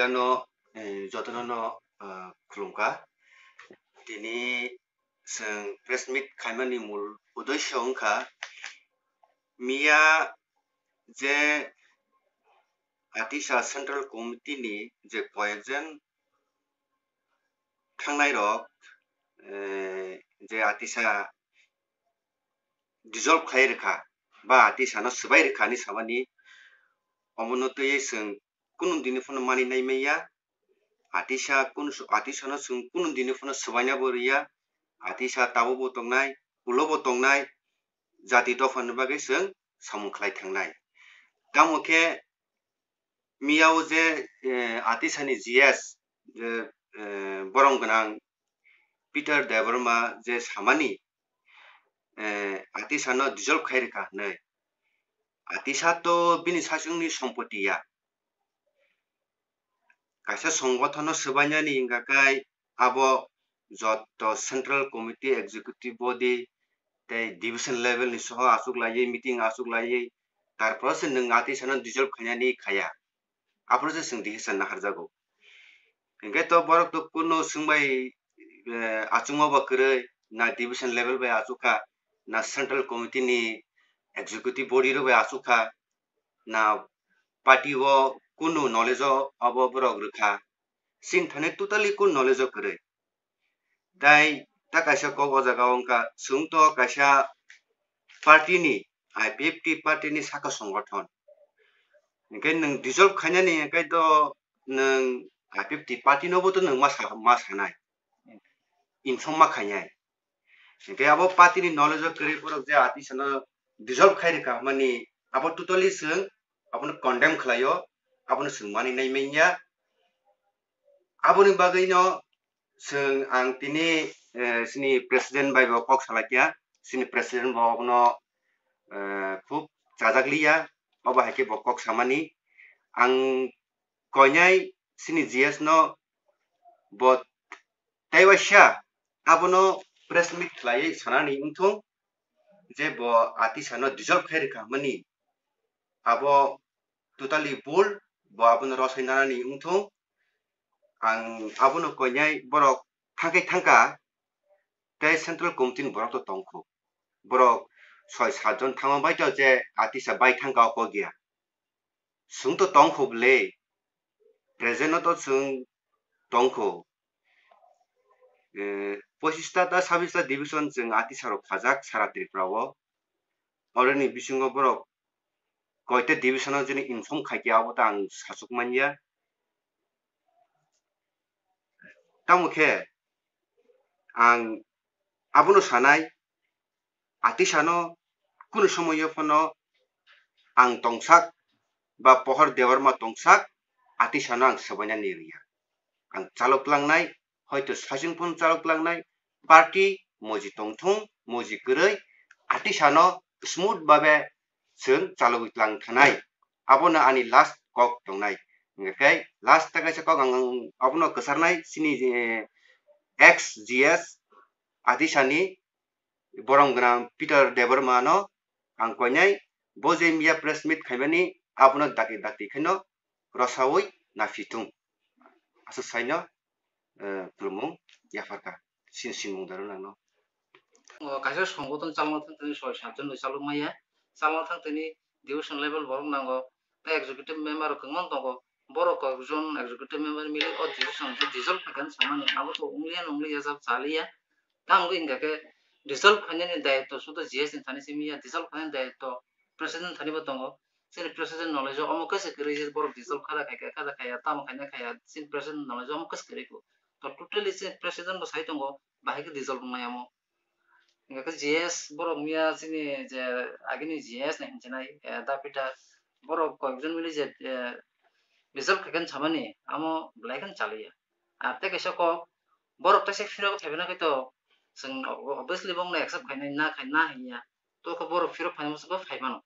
অন্যান্য যত্ন খুলুমকা দিনে जों প্রেস মিট খাইমানি মূল উদ্দেশ্য অংখা মিয়া যে আতিশা সেন্ট্রাল কমিটি নি যে কয়েকজন থাংনাই রক যে আতিশা ডিজলভ খাই রেখা বা আতিশানো সবাই রেখানি সামানি অবনতয়ে जों kunun dini fono mani nai meya atisha kun atisha no sung kunun dini fono swaina boria atisha tabu botong nai ulo botong nai jati to fono bage sung samukhlai thang nai gamokhe miao je atisha ni gs borong ganang Peter Deverma je samani আতিশানো dissolve খাই রেখা হনাই আতিশা তো বিনি সাসুংনি সম্পত্তিয়া कैसे संगठन सोबाई अब जो तो सेंट्रल कमिटी एक्जीक्यूटिव बॉडी ते डिविशन लेवल सह आसुक लाइए मीटिंग आसुक लाइए तरह से नाती सन डिजल्व खाने खाया अब सन्ना हर जागो इनके तो बड़क तो कुनो सूंबाई आचुंग ना डिविशन लेवल बै आसुखा ना सेंट्रल कमिटी एक्जिक्यूटिव बॉडी रो बै आसुखा ना पार्टी वो kunu knowledge abo borok rwkha sing thani totally kun knowledge kwrwi tei ta kaisa kok o jaga wngkha chwng to kaisa party ni IPFT party ni saka সংগঠন hingkhe nung dissolve khainani hingkhe to nung IPFT party nobo to nung ma ma sanai inform ma khainai hingkhe abo party ni knowledge kwrwi borok je ati sano dissolve khairi kahmani abo totally chwng abono condemn khalaio abone sung mani nai menya abone bagai no sung ang tini sini presiden bai bo kok salakia sini presiden bo no khub chajaglia baba hake bo kok samani ang konyai sini zias no bo taiwasya abono press meet khlai sanani ungthung je bo ati sano deserve khair ka mani abo totally bold bo abono rosai narani ungtung ang abono konyai borok tangkai tangka te central kumtin borok to tongku borok soi sajon tangma bai jo je atisa bai tangka ko gya sung to tongku ble prezeno to sung tongku posista ta sabista division sung atisa ro khajak saratri prawo orani bisungo borok কয়টা division যদি inform খাইকে আবতা আং শাসক মানিয়া তামুখে আং আবনো সানাই আতি সানো কোন সময় ফনো আং টংসাক বা পহর দেওয়ার মা টংসাক আতি সানো আং সবাইনা নিরিয়া আং চালক লাংনাই হয়তো সাজিং ফোন চালক লাংনাই পার্টি মজি টংথং মজি করেই আতি সানো স্মুথ ভাবে जों चालुलां थानाय आबनो आंनि लास्ट कक दंनाय ओंखाय लास्ट थाखाय कक आं आबनो गोसारनाय सिनि एक्स जि एस आदिसानि बरं गोनां पिटार देबरमानो आं कयनाय बजे मिया प्रेस मिट खायमानि आबनो दाकि दाकि खायनो रसावै नाफिथुं आसु सायनो ब्रुमुं याफारका सिन सिन मुं दारुनानो কাছে সংগঠন চালানো সবাই সাতজন চালু মাইয়া samal thang tani division level borok nango ta executive member ko ngon tongo borok ko zon executive member mili o division ji diesel pakan samane abo to ungli an ungli jasab chaliya tang ri ngake diesel khane ni dai to su to jes ni thani simiya diesel khane dai to president thani ba tongo sin president knowledge o mo kase kri jis borok diesel khala kai kai khala kai ya बेखौ G S बर' मैया जोंनि जे आगिनि G S होननाय मिथिनाय दाफिटा बर' कयेकजन मिलि जे result खैगोन सामानि आमो ब्लाइगोन चालियो are ते कैसे क बर' तैसे फिरक थाबिना खैथ' जों अबियसलि बंनो एक्सेप्ट खायनाय ना खाय ना हैया तो बर' फिरक फायनांगौ फायबानो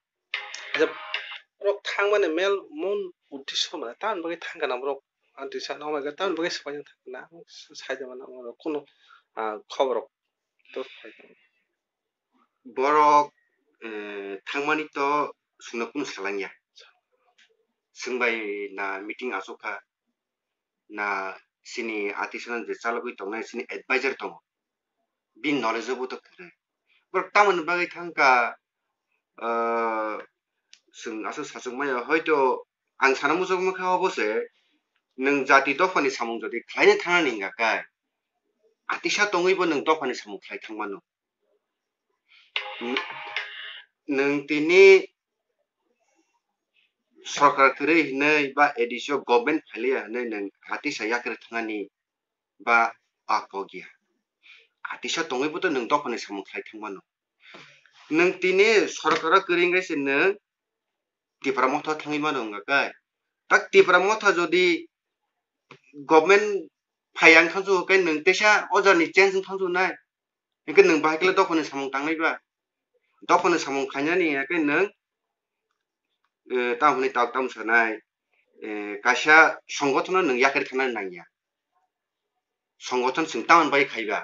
रक थांबानो मेल मन उद्देश्य माने तान बगे थांगा ना रक आंथि सानाव माने तान बगे सफायना थांगा ना सायदा माने खबर तो फायदा borok thangmani to sungna kum salangya sungbai na meeting asoka na sini atisana de salagui tongna sini advisor tong bin knowledge bu to kare bor tamun bagai thangka sung aso sasung maya hoito ang sanamu sokma kha obose nung jati to phani samung jodi khaina thana ninga ka atisha tongui bo nung to phani samung khai thangmanu নং তিনি সরকার করে হিনই বা এডিসিও government ফালিয়া হিনই নং হাতি সাইয়া করে থাঙ্গানি বা আকগিয়া হাতি সা তঙ্গইবো তো নং দখনে সামুখলাই থাঙ্গমানো নং তিনি সরকার করিংরেছে নং টিপরা মথা থাঙ্গিমানো গাকাই তাক টিপরা মথা যদি গভর্নমেন্ট ফাইয়াং থাঙ্গজু হকাই নং তেসা অজানি চেঞ্জ থাঙ্গজু নাই একে নং বাহাইকলে দখনে সামুখ তাঙ্গাইবা dopane samung khanyani yakai nung tamhuni tak tam sanai kaisa সংগঠন nung yakar thana nangya সংগঠন sing taman bai khaiba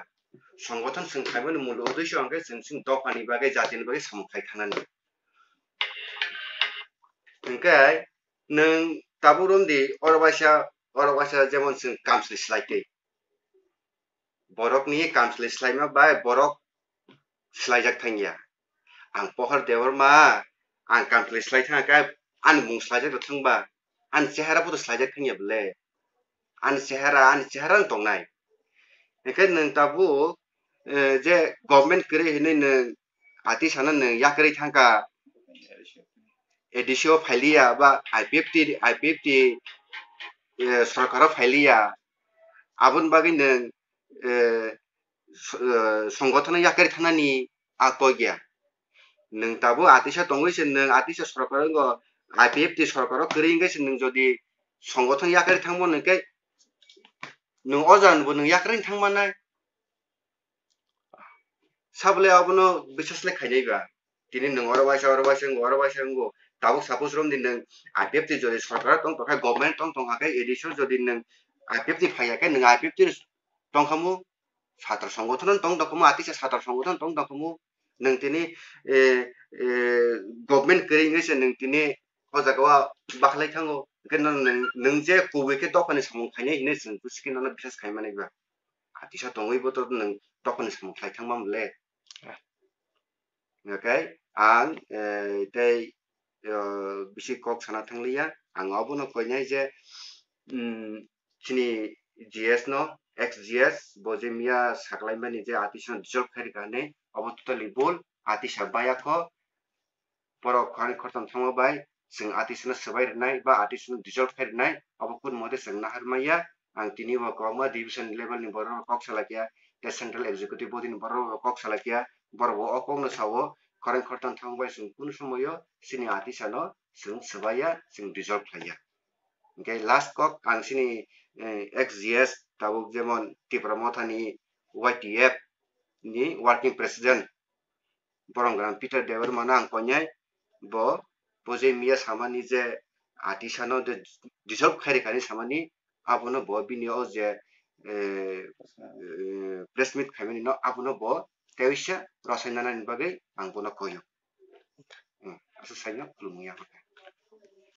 সংগঠন sing khaiba ni mul uddesho angke sing sing dopani bagai jatini bagai samung khai thana ni angkai nung taburundi orobasha orobasha jemon sing kamsli slaitei borok ni kamsli slaima bai borok slaijak thangia ang pohar dewar ma ang kam kle slai thang ka an mung slai jak thang ba an chehara pu slai jak khang yable an chehara an chehara tong nai neke nang tabu je government kre hine nang ati sana nang ya kre thang ka এডিসিও ফাইলিয়া বা IPFT IPFT সরকারও ফাইলিয়া আবন বাকি নং সংগঠন ইয়াকের থানানি আকো গিয়া nung tabu atisha tongi sin nung atisha sorokar ngo IPFT sorokar kering ge sin nung jodi সংগঠন ইয়াকারি থাকবো নাকি nung ojan bu nung yakrin thangmanai sable abono bisasle khainai ba tini nung oro baisa oro baisa ngo oro baisa ngo tabuk suppose rom din nung IPF ti jodi sarkar tong tokai government tong tong akai edition jodi nung IPF ti phaya kai nung IPF ti tong khamu ছাত্র সংগঠন তং দকমু আতিছে ছাত্র সংগঠন তং দকমু นึ่งทีนี้เออเออ government ครีงเงี้ยนึ่งทีนี้เขาจะก็ว่าบักเล็กทั้งโอ้ก็นั่นนึ่งเจ้าคู่วิกต่อไปนี่สมองใครเนี่ยอินเนสันกูสกินนั่นพิเศษใครมาเนี่ยกว่าที่ชอบตรงนี้บ่ต้องนึ่งต่อไปนี่สมองใครทั้งมั่งเลยโอเคอ่านเออเดย์เอ่อบิชิกอกสนาทั้งเลยอ่ะอ่านอ๋อบุนก็เนี่ยเจ้าอืมที่นี่ GS เนาะ XGS bozemia saklay mani je atishan jor kher gane abotali bol atisha baya ko poro khani khortam thama bai sing atishan sabai nai ba atishan dijor kher nai abokun mode sing na har maya ang tini ba koma division level ni boro kok salakya te central executive bodin boro kok salakya boro bo okong na sawo khani khortam thama bai sing kun sumoyo sini atishan sing sabaya sing dijor khaya ngai last kok ang sini XGS tabu jemon tipramotha ni YTF ni working president borong gran Peter Dever mana angkonyai bo boje mia sama ni je atisano de deserve khari kani sama ni apuno bo bini o je press meet family no apuno bo tewisya rasanya nani bagai angkona koyo asa sanyo kulumuya pakai